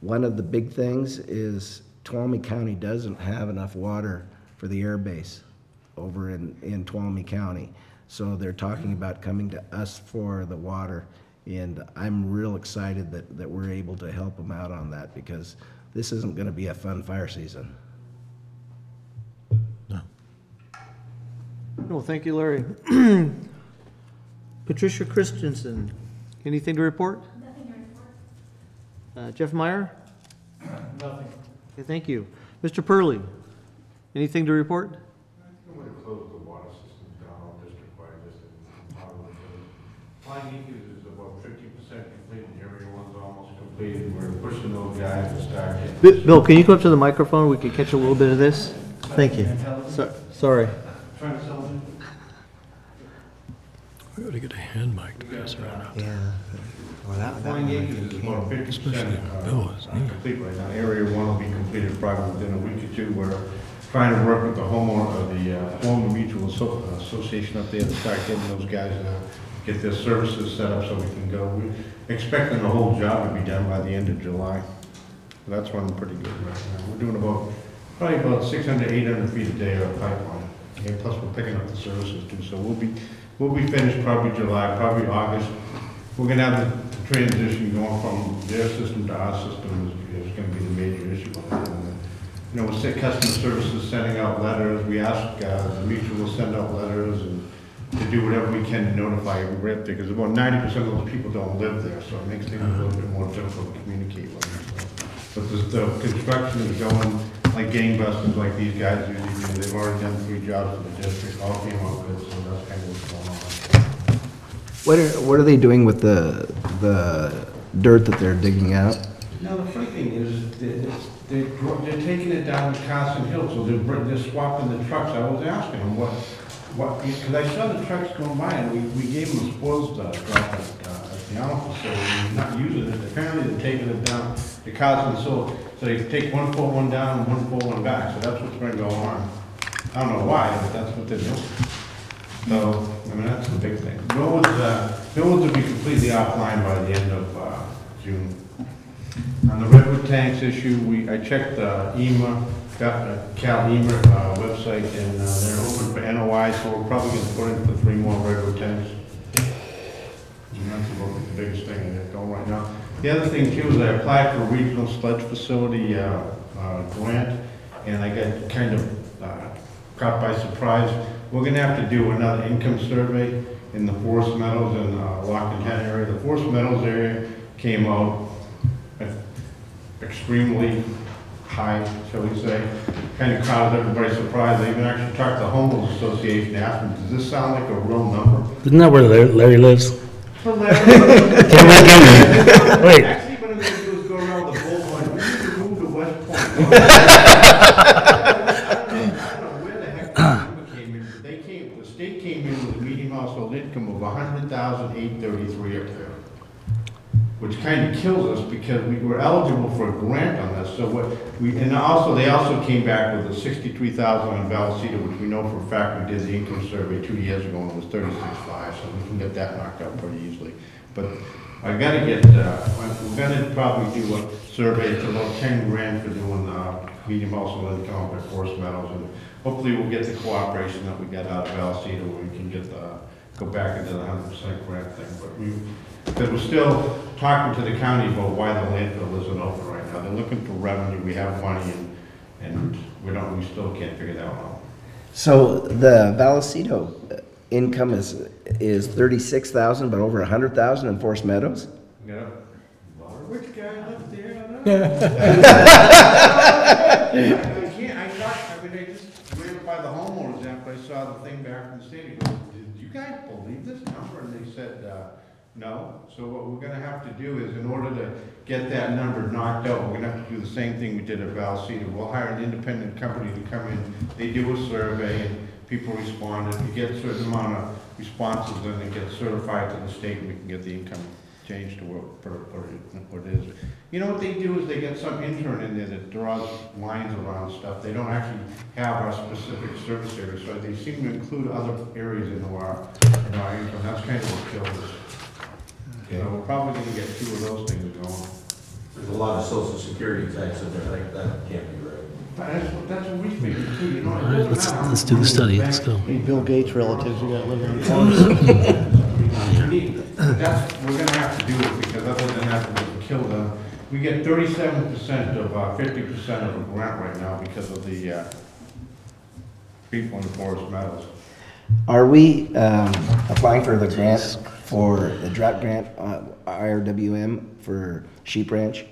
One of the big things is Tuolumne County doesn't have enough water for the air base over in, in Tuolumne County. So they're talking about coming to us for the water. And I'm real excited that, that we're able to help them out on that because this isn't gonna be a fun fire season. No. Well, thank you, Larry. Patricia Christensen, anything to report? Nothing to report. Uh, Jeff Meyer? Nothing. Okay, thank you. Mr. Purley, anything to report? I'm gonna close the water system down all district-wide, just in Ottawa Village. Flying Eagles is about fifty percent complete, and area one's almost completed, we're pushing those guys to start getting. Bi- Bill, can you come up to the microphone? We could catch a little bit of this. Thank you. So- Sorry. Trying to sell it. We gotta get a hand mic to pass around. Yeah. Well, that, Flying Eagles is about fifty Especially percent, if Bill is uh, near. complete right now. Area one will be completed probably within a week or two. We're trying to work with the homeowner, of the uh, Homeowner Mutual Asso- Association up there to start getting those guys, uh, get their services set up so we can go. We're expecting the whole job to be done by the end of July. That's running pretty good right now. We're doing about, probably about 600, 800 feet a day of pipeline. And plus, we're picking up the services too, so we'll be, we'll be finished probably July, probably August. We're gonna have the transition going from their system to our system is, is gonna be the major issue. You know, with the customer services sending out letters, we ask, uh, the mutual send out letters and to do whatever we can to notify everybody up there, because about ninety percent of those people don't live there, so it makes things a little bit more difficult to communicate with them. so. But the, the construction is going like gangbusters, like these guys usually do. They've already done three jobs for the district, all came out good, so that's kind of what's going on. What are, what are they doing with the, the dirt that they're digging out? Now, the funny thing is, they're, they're gro- they're taking it down to Carson Hill, so they're, br- they're swapping the trucks. I was asking them what, what, because I saw the trucks going by, and we, we gave them a spoils uh, at, uh, at the office, so they're not using it. Apparently, they're taking it down to Carson, so, so they take one full one down and one full one back, so that's what's been going on. I don't know why, but that's what they're doing. So, I mean, that's the big thing. Millwoods, uh, will be completely offline by the end of, uh, June. On the redwood tanks issue, we, I checked the EMA, got the Cal EMA, uh, website, and, uh, they're open for NOI, so we're probably gonna put in for three more redwood tanks. And that's about the biggest thing that's going right now. The other thing too is I applied for a regional sledge facility, uh, uh, grant, and I got kind of, uh, caught by surprise. We're gonna have to do another income survey in the Forest Meadows and, uh, Lockington area. The Forest Meadows area came out extremely high, shall we say, kind of caused everybody surprised. They even actually talked to the homeowners association, asked them, does this sound like a real number? Isn't that where Larry Larry lives? Hilarious. Came back in there. Wait, Actually, what I'm gonna do is go around the bullhorn, we need to move to West Point. I don't know where the heck the number came in, but they came, the state came in with a median household income of a hundred thousand eight thirty-three up there. Which kind of kills us because we were eligible for a grant on this, so what, we, and also, they also came back with a sixty-three thousand on Vallecito, which we know for a fact, we did the income survey two years ago and it was thirty-six five, so we can get that knocked out pretty easily. But I gotta get, uh, we're gonna probably do a survey, it's about ten grand for doing, uh, medium household income at Forest Meadows, and hopefully we'll get the cooperation that we got out of Vallecito, where we can get the, go back into the hundred percent grant thing, but we, because we're still talking to the county about why the landfill isn't open right now, they're looking for revenue, we have money, and, and we don't, we still can't figure that out. So the Vallecito income is, is thirty-six thousand, but over a hundred thousand in Forest Meadows? Yeah. know? Which guy lived there? I can't, I thought, I mean, I just ran by the homeowners after I saw the thing back from the state, I go, did you guys believe this number? And they said, uh, no. So what we're gonna have to do is, in order to get that number knocked out, we're gonna have to do the same thing we did at Vallecito. We'll hire an independent company to come in, they do a survey, and people respond, and we get a certain amount of responses, then it gets certified to the state, and we can get the income changed to what, what it- what it is. You know what they do is they get some intern in there that draws lines around stuff. They don't actually have our specific service area, so they seem to include other areas into our, in our income. That's kind of what kills us. So we're probably gonna get two of those things going. There's a lot of social security tax in there, like, that can't be right. But that's what, that's what we figured too, you know. it all right, doesn't let's, matter. let's do the study, let's go. Bill Gates relatives you got living in Forest. We need- That's, we're gonna have to do it, because other than that, we'll kill them. We get thirty-seven percent of, uh, fifty percent of the grant right now because of the, uh, people in the forest meadows. Are we um, applying for the grant, for the drought grant, uh, IRWM for Sheep Ranch?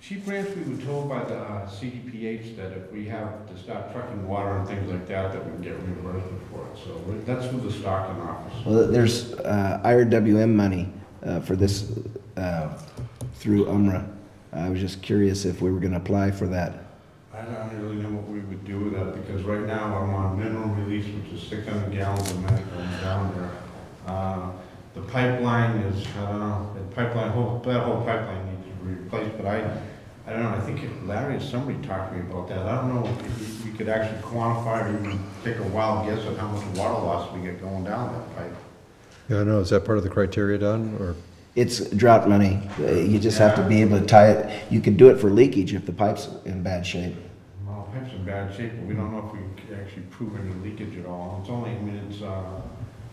Sheep ranch, we were told by the uh, CDPH that if we have to start trucking water and things like that, that we can get reimbursement for it. So that's who the Stockton office. Well, there's uh, IRWM money uh, for this uh, through UMRA. I was just curious if we were going to apply for that. I don't really know what we would do with that, because right now I'm on minimum release, which is six hundred gallons of milk going down there. The pipeline is, I don't know, the pipeline, whole, that whole pipeline needs to be replaced, but I, I don't know, I think if Larry or somebody talked to me about that. I don't know if we could actually quantify or even take a wild guess at how much water loss we get going down that pipe. Yeah, I know, is that part of the criteria, Don, or? It's drought money. Uh, You just have to be able to tie it. You could do it for leakage if the pipe's in bad shape. Well, pipe's in bad shape, but we don't know if we can actually prove any leakage at all. It's only, I mean, it's, uh,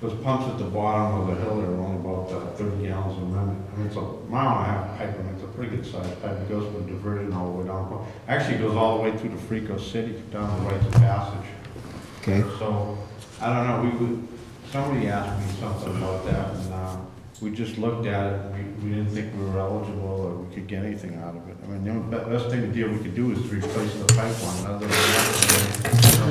those pumps at the bottom of the hill are only about uh, thirty gallons a minute. I mean, it's a mile and a half pipe, and it's a pretty good sized pipe. It goes from diversion all the way down. Actually, it goes all the way through to Fricot City, down the Rites of Passage. Okay? So, I don't know, we would, somebody asked me something about that, and, uh, we just looked at it, and we, we didn't think we were eligible, or we could get anything out of it. I mean, the best thing, to deal we could do is replace the pipeline, other than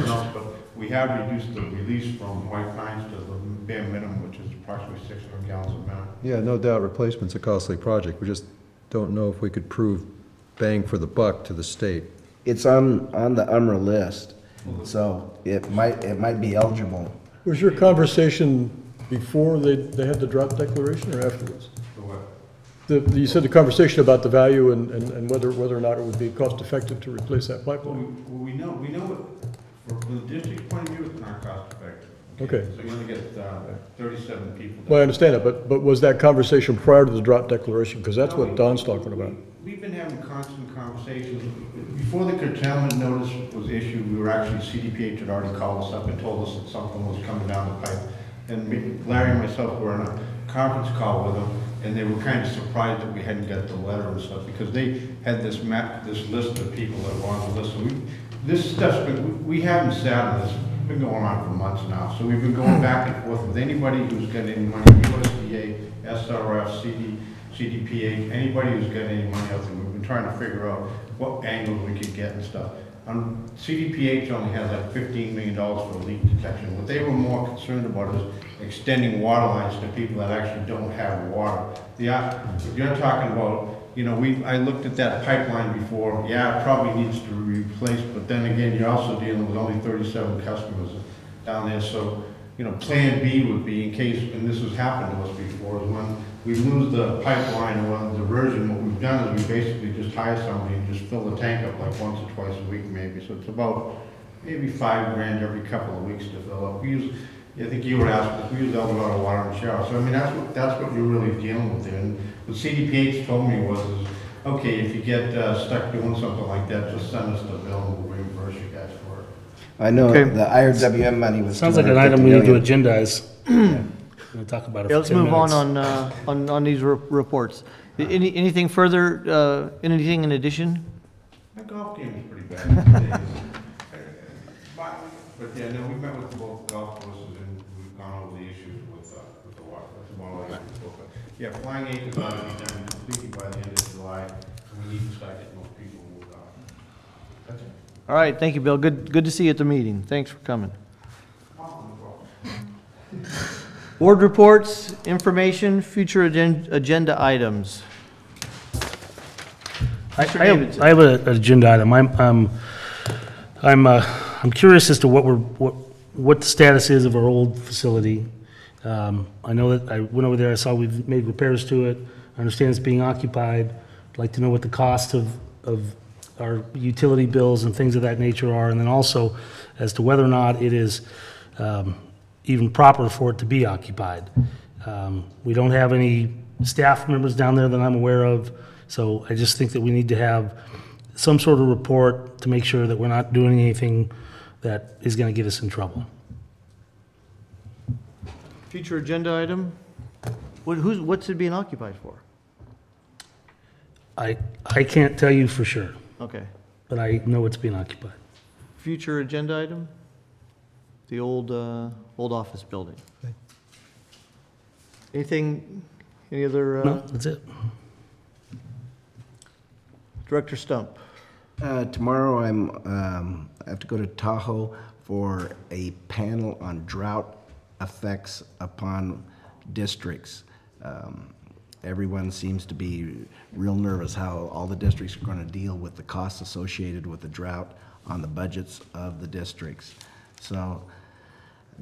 that. But we have reduced the release from White Pines to the bare minimum, which is approximately six hundred gallons a minute. Yeah, no doubt replacement's a costly project. We just don't know if we could prove bang for the buck to the state. It's on, on the UMRA list, so it might, it might be eligible. Was your conversation before they, they had the drought declaration or afterwards? So what? The, you said the conversation about the value and, and and whether, whether or not it would be cost effective to replace that Well, we, pipeline? well, we know, we know, what- from the district's point of view, it's not cost effective. Okay. So you only get, uh, thirty-seven people. Well, I understand that, but, but was that conversation prior to the drought declaration? Because that's what Don's talking about. We've been having constant conversations. Before the curtailment notice was issued, we were actually, CDPH had already called us up and told us that something was coming down the pipe. And me- Larry and myself were on a conference call with them, and they were kind of surprised that we hadn't got the letter and stuff, because they had this map, this list of people that were on the list. We, this stuff's been, we we haven't sat on this, been going on for months now. So we've been going back and forth with anybody who's got any money, USDA, SRF, CD, CDPH, anybody who's got any money out there. We've been trying to figure out what angles we could get and stuff. Um, CDPH only has like fifteen million dollars for leak detection. What they were more concerned about is extending water lines to people that actually don't have water. The, uh, you're talking about, you know, we, I looked at that pipeline before, yeah, it probably needs to be replaced, but then again, you're also dealing with only thirty-seven customers down there, so, you know, plan B would be in case, and this has happened to us before, is when we lose the pipeline or one diversion, what we've done is we basically just hire somebody and just fill the tank up like once or twice a week maybe, so it's about maybe five grand every couple of weeks to fill up. We use, I think you were asking, we use Eldorado water and shower, so I mean, that's what, that's what you're really dealing with there. And what CDPH told me was, is, okay, if you get uh, stuck doing something like that, just send us the bill and we'll reimburse you guys for it. I know Okay. the IRWM money was Sounds like an item we need to million. agendize. We'll talk about it Okay, for let's 10 move on minutes. on, uh, on, on these re- reports. Any, anything further, uh, anything in addition? My golf game is pretty bad these days. But, but yeah, no, we met with both golf courses and we've gone over the issues with, uh, with the water, that's about all I can talk about. Yeah, Flying Acres ought to be done completely by the end of July, and we need to start getting those people moved on. That's it. All right, thank you, Bill. Good, good to see you at the meeting. Thanks for coming. No problem. Board reports, information, future agen- agenda items. I Mr. I have, Davidson. I have a- an agenda item. I'm, um, I'm, uh, I'm curious as to what we're, what, what the status is of our old facility. Um, I know that, I went over there, I saw we've made repairs to it. I understand it's being occupied. I'd like to know what the cost of, of our utility bills and things of that nature are. And then also as to whether or not it is, um, even proper for it to be occupied. Um, We don't have any staff members down there that I'm aware of, so I just think that we need to have some sort of report to make sure that we're not doing anything that is going to get us in trouble. Future agenda item? What, who's, what's it being occupied for? I, I can't tell you for sure, Okay. but I know it's being occupied. Future agenda item? The old, uh, old office building. Okay. Anything, any other, No, uh, that's it. Director Stump? Uh, tomorrow, I'm, um, I have to go to Tahoe for a panel on drought effects upon districts. Um, Everyone seems to be real nervous how all the districts are going to deal with the costs associated with the drought on the budgets of the districts. So,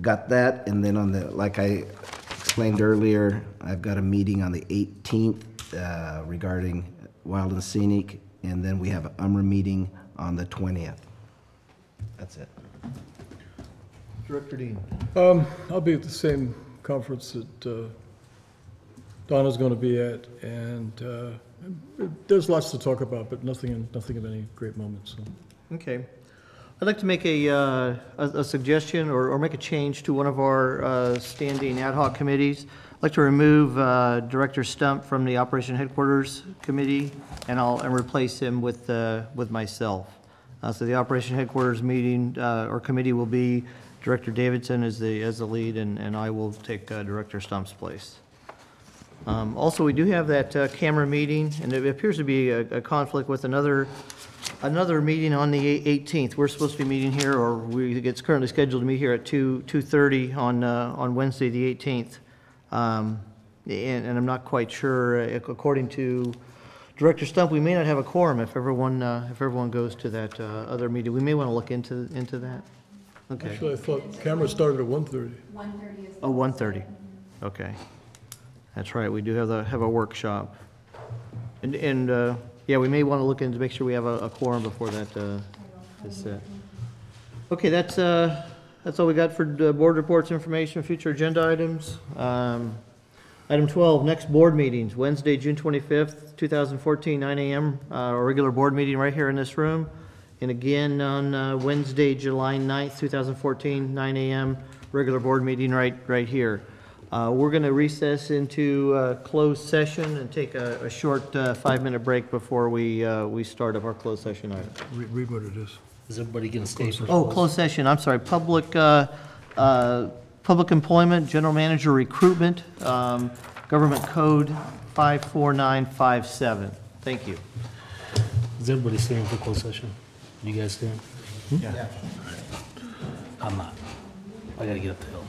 got that, and then on the, like I explained earlier, I've got a meeting on the 18th uh, regarding Wild and Scenic, and then we have an UMRA meeting on the 20th. That's it. Director Dean? Um, I'll be at the same conference that uh, Donna's going to be at, and uh, there's lots to talk about, but nothing, nothing of any great moment, so. Okay. I'd like to make a, uh, a a suggestion or, or make a change to one of our uh, standing ad hoc committees. I'd like to remove uh, Director Stump from the Operation Headquarters Committee, and I'll, and replace him with, uh, with myself. Uh, So the Operation Headquarters meeting, uh, or committee will be Director Davidson as the, as the lead, and, and I will take uh, Director Stump's place. Um, Also, we do have that uh, camera meeting, and it appears to be a a conflict with another, another meeting on the 18th. We're supposed to be meeting here, or we, it's currently scheduled to meet here at 2, 2:30 on, uh, on Wednesday, the 18th. Um, And, and I'm not quite sure, uh, according to Director Stump, we may not have a quorum if everyone, uh, if everyone goes to that uh, other meeting. We may want to look into, into that. Okay. Actually, I thought camera started at 1:30. 1:30. Oh, 1:30, okay. That's right, we do have the, have a workshop. And, and, uh, yeah, we may want to look into, make sure we have a a quorum before that uh, is set. Okay, that's, uh, that's all we got for the board reports, information, future agenda items. Um, Item 12, next board meetings, Wednesday, June 25th, 2014, 9 a.m., uh, a regular board meeting right here in this room. And again, on uh, Wednesday, July 9th, 2014, 9 a.m., regular board meeting right, right here. Uh, We're going to recess into uh, closed session and take a, a short uh, five-minute break before we, uh, we start up our closed session item. Read read what it is. Is everybody going to stay for? Oh, closed session, I'm sorry, public, uh, uh, public employment, general manager recruitment, um, government code 54957. Thank you. Is everybody staying for closed session? You guys staying? Yeah. I'm not. I gotta get up the hill.